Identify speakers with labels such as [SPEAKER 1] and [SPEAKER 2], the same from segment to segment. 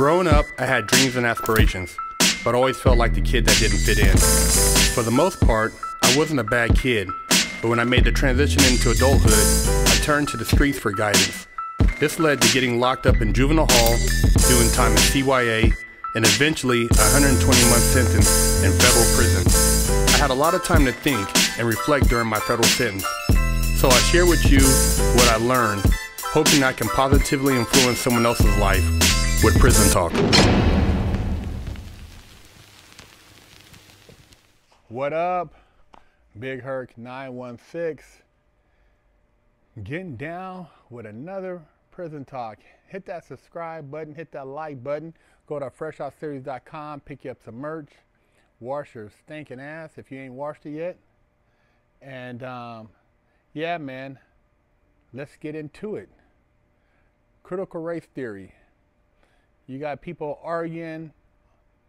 [SPEAKER 1] Growing up, I had dreams and aspirations, but always felt like the kid that didn't fit in. For the most part, I wasn't a bad kid, but when I made the transition into adulthood, I turned to the streets for guidance. This led to getting locked up in juvenile hall, doing time in CYA, and eventually a 120 month sentence in federal prison. I had a lot of time to think and reflect during my federal sentence. So I share with you what I learned, hoping I can positively influence someone else's life with Prison Talk. What up? Big Herc 916. Getting down with another Prison Talk. Hit that subscribe button, hit that like button. Go to freshoutseries.com, pick you up some merch. Wash your stinking ass if you ain't washed it yet. And um, yeah, man, let's get into it. Critical race theory. You got people arguing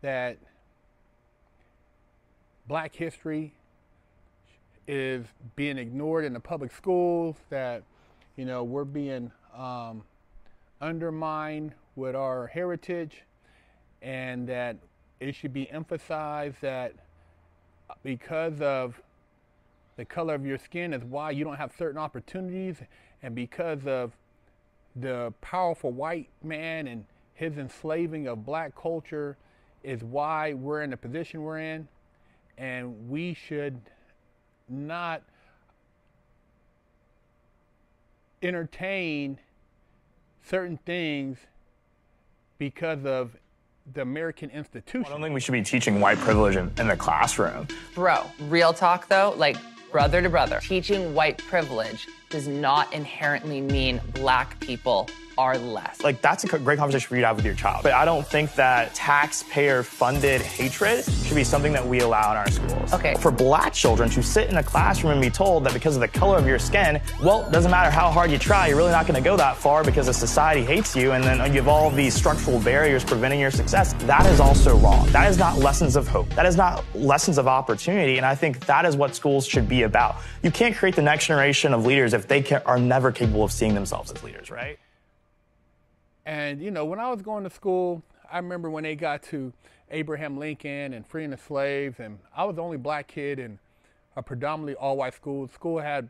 [SPEAKER 1] that black history is being ignored in the public schools, that, you know, we're being um, undermined with our heritage, and that it should be emphasized that because of the color of your skin is why you don't have certain opportunities, and because of the powerful white man and his enslaving of black culture is why we're in the position we're in, and we should not entertain certain things because of the American institution.
[SPEAKER 2] I don't think we should be teaching white privilege in, in the classroom.
[SPEAKER 3] Bro, real talk though, like brother to brother, teaching white privilege does not inherently mean black people are less.
[SPEAKER 2] Like, that's a great conversation for you to have with your child. But I don't think that taxpayer funded hatred should be something that we allow in our schools.
[SPEAKER 3] Okay.
[SPEAKER 2] For black children to sit in a classroom and be told that because of the color of your skin, well, it doesn't matter how hard you try, you're really not going to go that far because the society hates you, and then you have all these structural barriers preventing your success. That is also wrong. That is not lessons of hope. That is not lessons of opportunity, and I think that is what schools should be about. You can't create the next generation of leaders if they are never capable of seeing themselves as leaders, right?
[SPEAKER 1] And, you know, when I was going to school, I remember when they got to Abraham Lincoln and freeing the slaves, and I was the only black kid in a predominantly all white school. The school had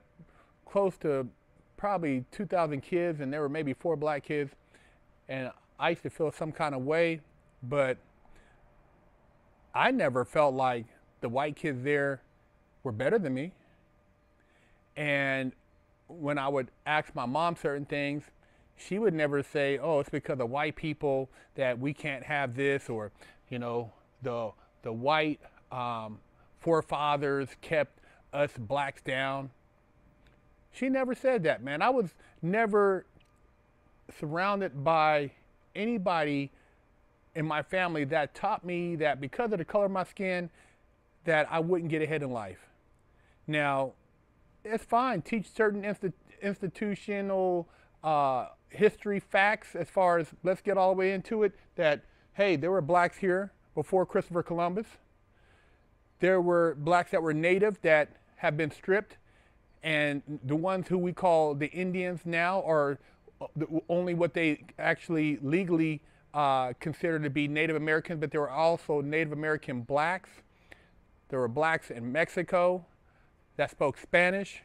[SPEAKER 1] close to probably 2,000 kids, and there were maybe four black kids. And I used to feel some kind of way, but I never felt like the white kids there were better than me. And when I would ask my mom certain things, she would never say, "Oh, it's because of white people that we can't have this," or, you know, the the white um, forefathers kept us blacks down. She never said that, man. I was never surrounded by anybody in my family that taught me that because of the color of my skin, that I wouldn't get ahead in life. Now, it's fine. Teach certain insti- institutional uh, history facts as far as let's get all the way into it that hey there were blacks here before christopher columbus. There were blacks that were native that have been stripped. And the ones who we call the indians now are only what they actually legally uh, consider to be native americans but there were also native american blacks. There were blacks in mexico that spoke spanish.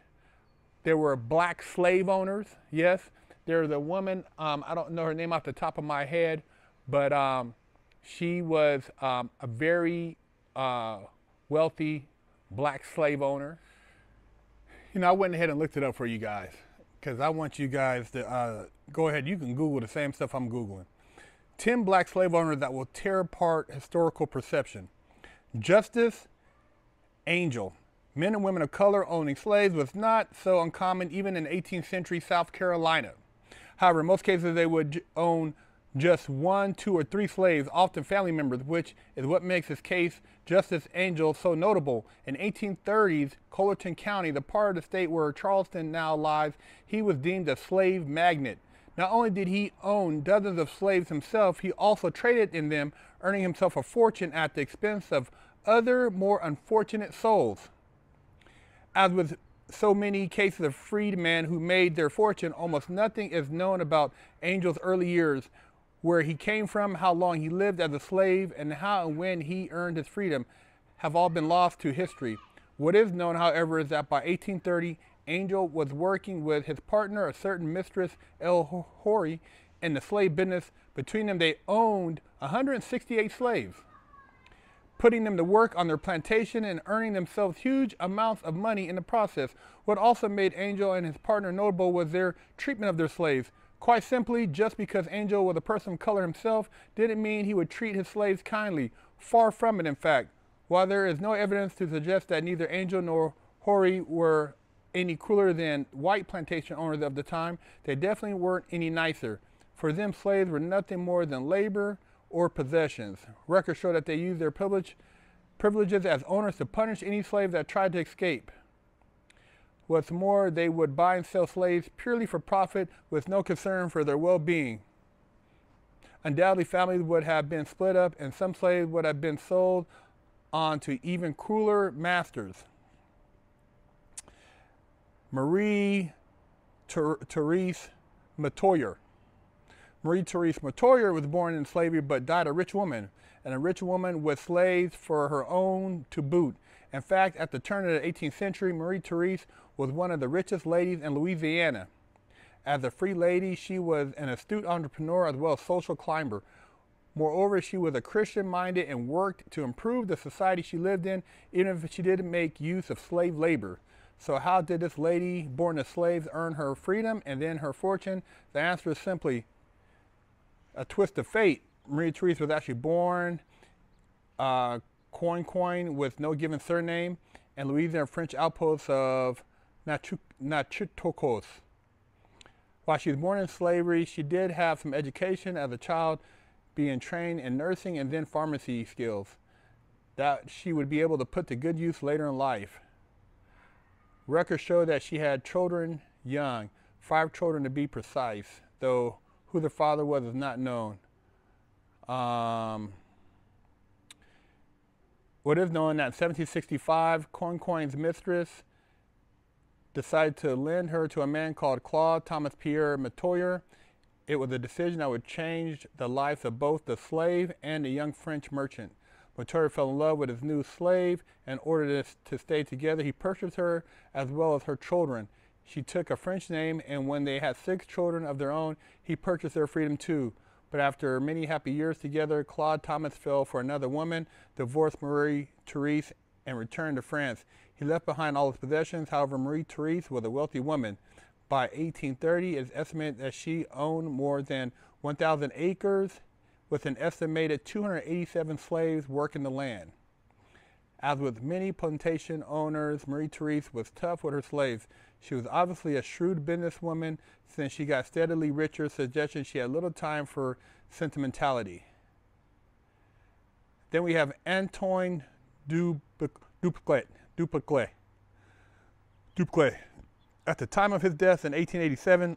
[SPEAKER 1] There were black slave owners yes there's a woman, um, I don't know her name off the top of my head, but um, she was um, a very uh, wealthy black slave owner. You know, I went ahead and looked it up for you guys because I want you guys to uh, go ahead. You can Google the same stuff I'm Googling. 10 black slave owners that will tear apart historical perception. Justus Angel. Men and women of color owning slaves was not so uncommon even in 18th century South Carolina. However, in most cases, they would own just one, two, or three slaves, often family members, which is what makes this case, Justus Angel, so notable. In 1830s, Colleton County, the part of the state where Charleston now lies, he was deemed a slave magnate. Not only did he own dozens of slaves himself, he also traded in them, earning himself a fortune at the expense of other more unfortunate souls. As with so many cases of freedmen who made their fortune, almost nothing is known about Angel's early years where he came from, how long he lived as a slave, and how and when he earned his freedom have all been lost to history. What is known, however, is that by 1830, Angel was working with his partner, a certain Mistress El Horry, in the slave business. Between them, they owned 168 slaves, putting them to work on their plantation and earning themselves huge amounts of money in the process. What also made Angel and his partner notable was their treatment of their slaves. Quite simply, just because Angel was a person of color himself didn't mean he would treat his slaves kindly. Far from it, in fact. While there is no evidence to suggest that neither Angel nor Horry were any crueler than white plantation owners of the time, they definitely weren't any nicer. For them, slaves were nothing more than labor or possessions. Records show that they used their privilege, privileges as owners to punish any slave that tried to escape. What's more, they would buy and sell slaves purely for profit with no concern for their well being. Undoubtedly, families would have been split up, and some slaves would have been sold on to even crueler masters. Marie Therese Metoyer. Marie Therese Metoyer was born in slavery but died a rich woman, and a rich woman with slaves for her own to boot. In fact, at the turn of the 18th century, Marie Therese was one of the richest ladies in Louisiana. As a free lady, she was an astute entrepreneur as well as social climber. Moreover, she was a Christian minded and worked to improve the society she lived in, even if she didn't make use of slave labor. So, how did this lady born as slaves earn her freedom and then her fortune? The answer is simply a twist of fate. Marie Therese was actually born uh, coin coin with no given surname and Louisiana French outpost of Natchitoches. While she was born in slavery, she did have some education as a child, being trained in nursing and then pharmacy skills that she would be able to put to good use later in life. Records show that she had children young, five children to be precise, though who the father was is not known. Um, what is known that in 1765, Coin Coin's mistress decided to lend her to a man called Claude Thomas Pierre Metoyer. It was a decision that would change the lives of both the slave and the young French merchant. Metoyer fell in love with his new slave. In order to, to stay together, he purchased her as well as her children. She took a French name, and when they had six children of their own, he purchased their freedom too. But after many happy years together, Claude Thomas fell for another woman, divorced Marie Therese, and returned to France. He left behind all his possessions. However, Marie Therese was a wealthy woman. By 1830, it's estimated that she owned more than 1,000 acres with an estimated 287 slaves working the land. As with many plantation owners, Marie Therese was tough with her slaves. She was obviously a shrewd businesswoman since she got steadily richer, suggesting she had little time for sentimentality. Then we have Antoine Duplessis. Duplessis. Duplessis. At the time of his death in 1887,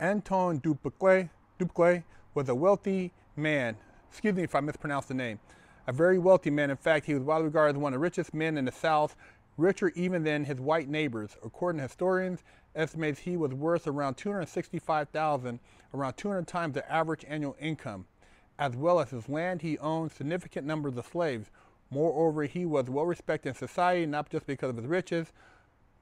[SPEAKER 1] Antoine Duplessis was a wealthy man. Excuse me if I mispronounce the name. A very wealthy man. In fact, he was widely regarded as one of the richest men in the South, richer even than his white neighbors. According to historians, estimates he was worth around 265,000, around 200 times the average annual income. As well as his land, he owned significant numbers of slaves, Moreover, he was well respected in society, not just because of his riches.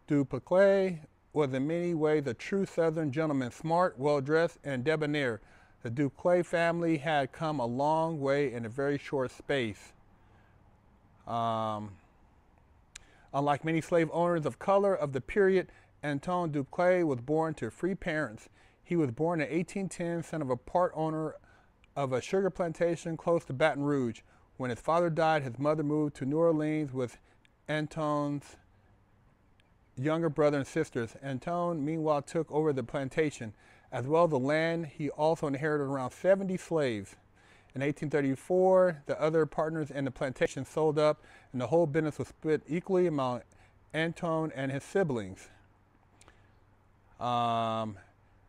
[SPEAKER 1] Duplessis was in many ways a true Southern gentleman, smart, well dressed, and debonair. The Duplessis family had come a long way in a very short space. Um, unlike many slave owners of color of the period, Antoine Duplessis was born to free parents. He was born in 1810, son of a part owner of a sugar plantation close to Baton Rouge. When his father died, his mother moved to New Orleans with Antoine's younger brother and sisters. Antone, meanwhile, took over the plantation. As well as the land, he also inherited around 70 slaves. In 1834, the other partners in the plantation sold up, and the whole business was split equally among Antone and his siblings. Um,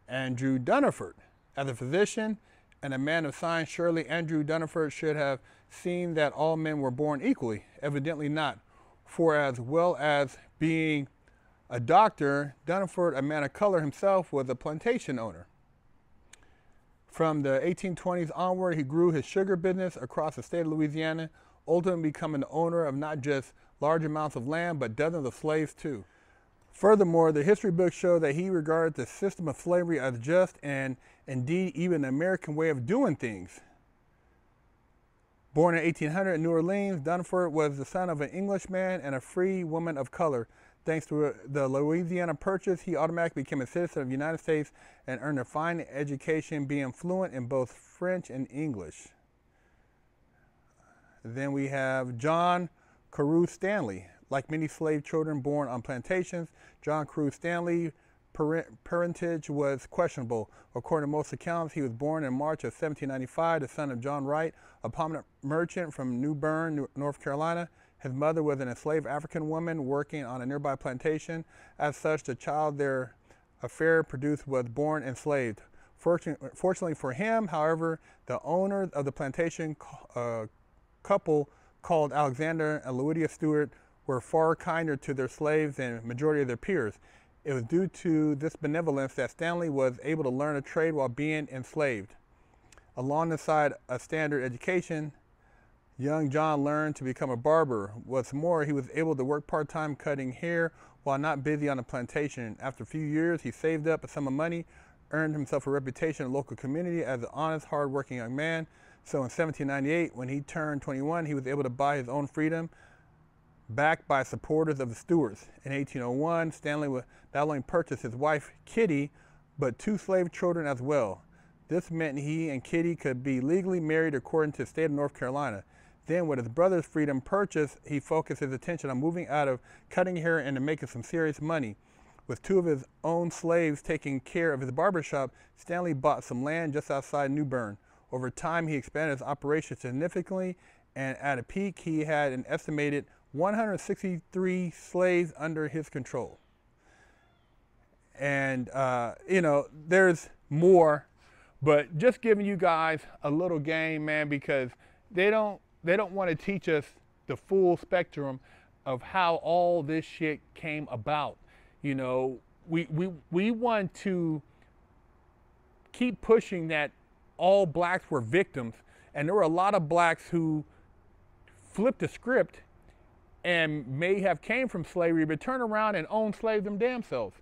[SPEAKER 1] Andrew Duniford, as a physician and a man of science, surely Andrew Duniford should have seen that all men were born equally? Evidently not. For as well as being a doctor, Duniford, a man of color himself, was a plantation owner. From the 1820s onward, he grew his sugar business across the state of Louisiana, ultimately becoming the owner of not just large amounts of land, but dozens of slaves too. Furthermore, the history books show that he regarded the system of slavery as just and indeed even an American way of doing things. Born in 1800 in New Orleans, Dunford was the son of an Englishman and a free woman of color. Thanks to uh, the Louisiana Purchase, he automatically became a citizen of the United States and earned a fine education, being fluent in both French and English. Then we have John Carew Stanley. Like many slave children born on plantations, John Carew Stanley parentage was questionable. According to most accounts, he was born in March of 1795, the son of John Wright, a prominent merchant from New Bern, North Carolina. His mother was an enslaved African woman working on a nearby plantation. As such, the child their affair produced was born enslaved. Fortunately for him, however, the owner of the plantation uh, couple called Alexander and Louisa Stewart were far kinder to their slaves than majority of their peers. It was due to this benevolence that Stanley was able to learn a trade while being enslaved. Alongside a standard education, young John learned to become a barber. What's more, he was able to work part-time cutting hair while not busy on a plantation. After a few years, he saved up a sum of money, earned himself a reputation in the local community as an honest, hard-working young man. So in 1798, when he turned 21, he was able to buy his own freedom backed by supporters of the Stewarts. In 1801, Stanley would not only purchased his wife, Kitty, but two slave children as well. This meant he and Kitty could be legally married according to the state of North Carolina. Then, with his brother's freedom purchased, he focused his attention on moving out of cutting hair and to making some serious money. With two of his own slaves taking care of his barber shop, Stanley bought some land just outside New Bern. Over time, he expanded his operation significantly, and at a peak, he had an estimated 163 slaves under his control. And, uh, you know, there's more, but just giving you guys a little game, man, because they don't, they don't want to teach us the full spectrum of how all this shit came about. You know, we, we, we want to keep pushing that all blacks were victims. And there were a lot of blacks who flipped the script and may have came from slavery, but turn around and own slaves them damn selves.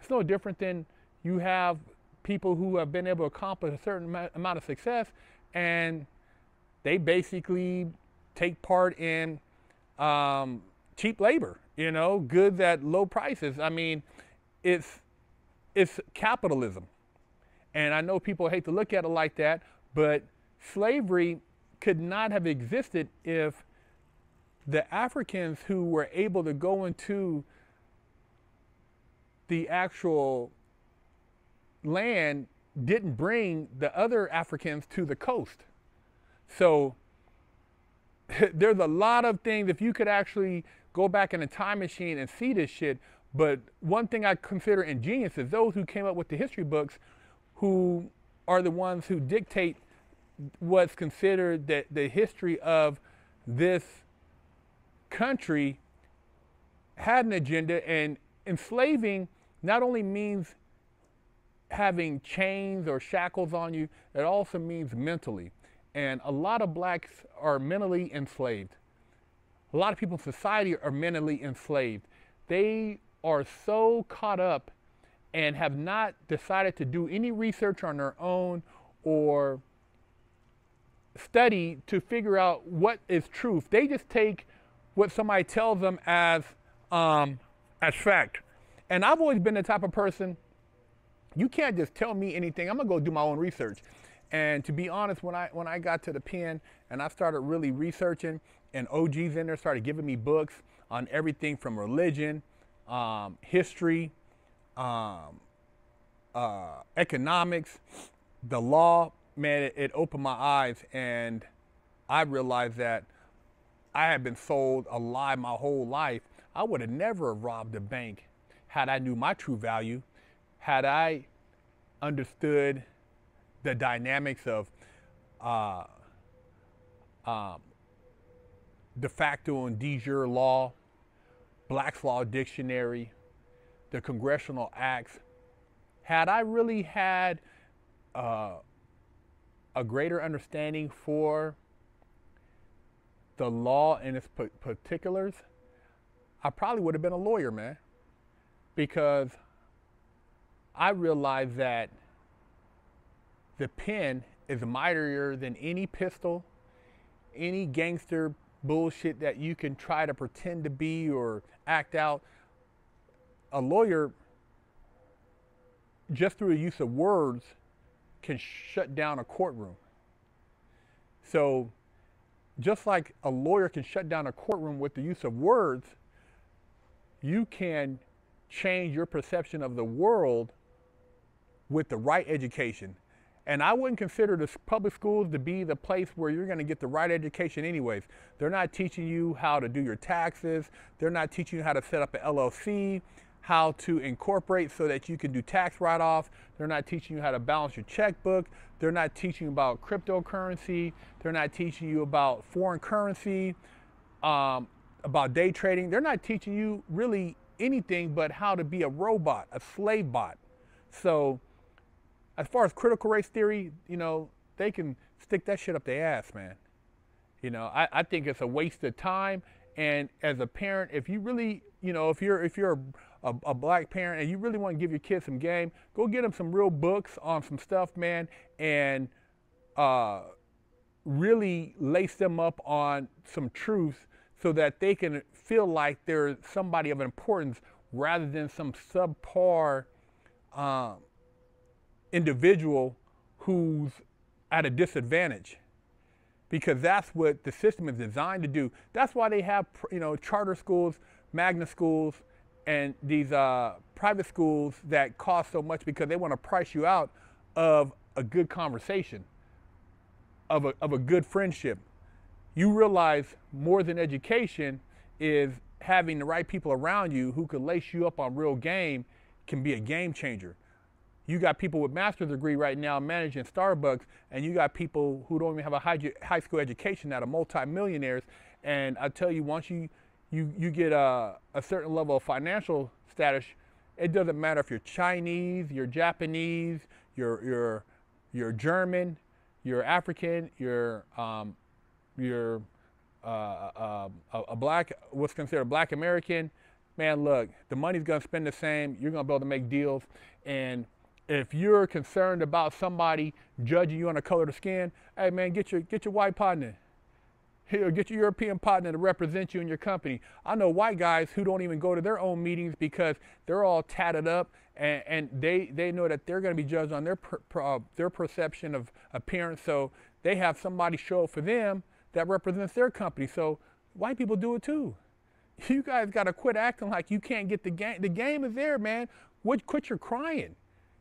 [SPEAKER 1] It's no different than you have people who have been able to accomplish a certain amount of success and they basically take part in um, cheap labor, you know, goods at low prices. I mean, it's, it's capitalism. And I know people hate to look at it like that, but slavery could not have existed if the Africans who were able to go into the actual land didn't bring the other Africans to the coast. So there's a lot of things, if you could actually go back in a time machine and see this shit, but one thing I consider ingenious is those who came up with the history books who are the ones who dictate what's considered the, the history of this country had an agenda, and enslaving not only means having chains or shackles on you, it also means mentally. And a lot of blacks are mentally enslaved. A lot of people in society are mentally enslaved. They are so caught up and have not decided to do any research on their own or study to figure out what is truth. They just take what somebody tells them as, um, as fact. And I've always been the type of person, you can't just tell me anything. I'm gonna go do my own research. And to be honest, when I when I got to the pen and I started really researching, and OGs in there started giving me books on everything from religion, um, history, um, uh, economics, the law, man, it, it opened my eyes, and I realized that I had been sold a lie my whole life. I would have never robbed a bank had I knew my true value, had I understood the dynamics of uh, um, de facto and de jure law, Black's Law Dictionary, the congressional acts. Had I really had uh, a greater understanding for the law and its particulars, I probably would have been a lawyer, man. Because I realized that the pen is mightier than any pistol, any gangster bullshit that you can try to pretend to be or act out. A lawyer, just through the use of words, can shut down a courtroom. So, just like a lawyer can shut down a courtroom with the use of words, you can change your perception of the world with the right education. And I wouldn't consider the public schools to be the place where you're going to get the right education, anyways. They're not teaching you how to do your taxes, they're not teaching you how to set up an LLC, how to incorporate so that you can do tax write offs. They're not teaching you how to balance your checkbook. They're not teaching you about cryptocurrency. They're not teaching you about foreign currency, um, about day trading. They're not teaching you really anything but how to be a robot, a slave bot. So, as far as critical race theory, you know, they can stick that shit up their ass, man. You know, I, I think it's a waste of time. And as a parent, if you really, you know, if you're if you're a, a, black parent and you really want to give your kids some game, go get them some real books on some stuff, man, and uh, really lace them up on some truth so that they can feel like they're somebody of importance rather than some subpar um, individual who's at a disadvantage because that's what the system is designed to do. That's why they have, you know, charter schools, magnet schools, and these uh, private schools that cost so much because they want to price you out of a good conversation, of a, of a good friendship. You realize more than education is having the right people around you who can lace you up on real game can be a game changer. You got people with master's degree right now managing Starbucks, and you got people who don't even have a high, high school education that are multimillionaires. And I tell you, once you you you get a, a certain level of financial status, it doesn't matter if you're Chinese, you're Japanese, you're you're you're German, you're African, you're um, you're uh, uh, a, a black what's considered black American. Man, look, the money's gonna spend the same. You're gonna be able to make deals, and if you're concerned about somebody judging you on the color of the skin, hey man, get your get your white partner. Here, get your European partner to represent you in your company. I know white guys who don't even go to their own meetings because they're all tatted up and, and they, they know that they're going to be judged on their, per, uh, their perception of appearance. So they have somebody show up for them that represents their company. So white people do it too. You guys got to quit acting like you can't get the game. The game is there, man. What, quit your crying.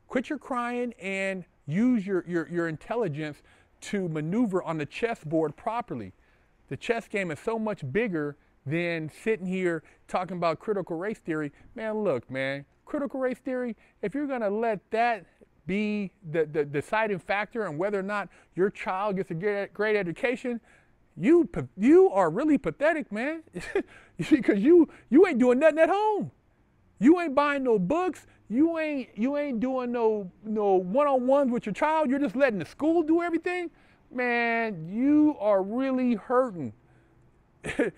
[SPEAKER 1] Quit your crying and use your, your, your intelligence to maneuver on the chessboard properly. The chess game is so much bigger than sitting here talking about critical race theory. Man, look, man, critical race theory, if you're going to let that be the, the deciding factor on whether or not your child gets a great, education, you, you are really pathetic, man. because you, you ain't doing nothing at home. You ain't buying no books. You ain't, you ain't doing no, no one-on-ones with your child. You're just letting the school do everything man, you are really hurting. you,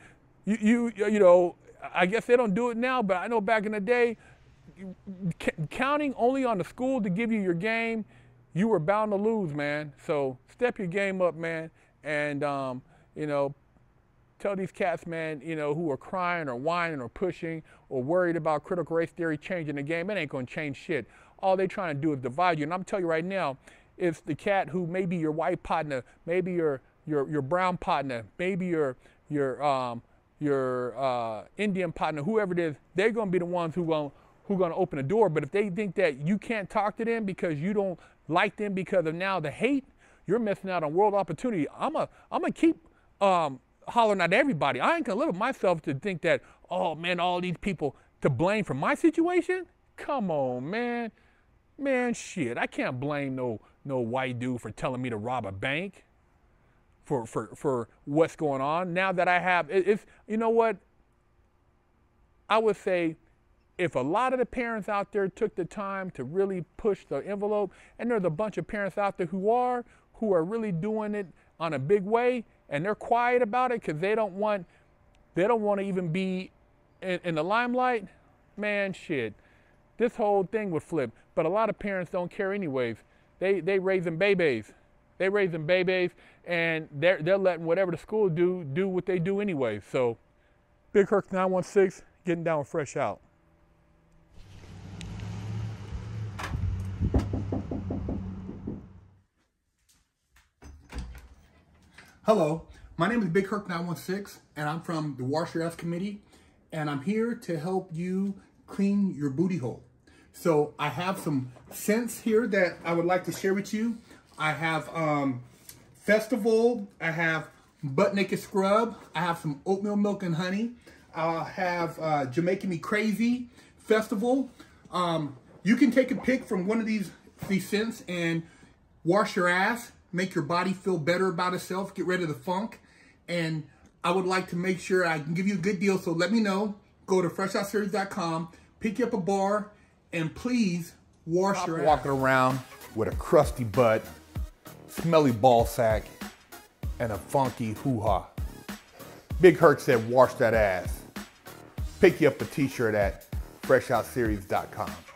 [SPEAKER 1] you, you know, I guess they don't do it now, but I know back in the day, counting only on the school to give you your game, you were bound to lose, man. So step your game up, man, and um, you know, tell these cats, man, you know, who are crying or whining or pushing or worried about critical race theory changing the game. It ain't gonna change shit. All they trying to do is divide you. And I'm telling you right now, it's the cat who maybe your white partner, maybe your your your brown partner, maybe your your um, your uh, Indian partner, whoever it is, they're going to be the ones who going who going to open the door. But if they think that you can't talk to them because you don't like them because of now the hate, you're missing out on world opportunity. I'm a I'm gonna keep um, hollering at everybody. I ain't gonna limit myself to think that oh man, all these people to blame for my situation. Come on, man, man, shit. I can't blame no no white dude for telling me to rob a bank for, for, for what's going on. Now that I have, if, you know what? I would say if a lot of the parents out there took the time to really push the envelope, and there's a bunch of parents out there who are, who are really doing it on a big way and they're quiet about it because they don't want they don't want to even be in, in the limelight, man, shit, this whole thing would flip. But a lot of parents don't care anyways. They they raising babies. They raising babies and they're they're letting whatever the school do do what they do anyway. So Big Herc 916 getting down fresh out. Hello, my name is Big Herc 916 and I'm from the Wash Your Ass Committee and I'm here to help you clean your booty hole. So I have some scents here that I would like to share with you. I have um, Festival, I have Butt Naked Scrub, I have some Oatmeal Milk and Honey, I have uh, Jamaican Me Crazy Festival. Um, you can take a pick from one of these, these scents and wash your ass, make your body feel better about itself, get rid of the funk, and I would like to make sure I can give you a good deal, so let me know. Go to freshoutseries.com, pick you up a bar, and please wash Stop your walking around with a crusty butt, smelly ball sack, and a funky hoo-ha. Big Herc said wash that ass. Pick you up a t-shirt at freshoutseries.com.